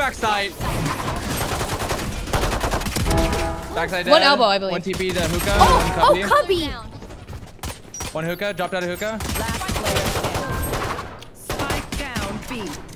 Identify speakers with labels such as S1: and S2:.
S1: backside. Backside
S2: One elbow, I believe.
S1: One TP to hookah.
S3: Oh,
S1: one cubby.
S3: Oh,
S1: cubby. One hookah, dropped out of hookah.
S4: Last player. Spike down, B.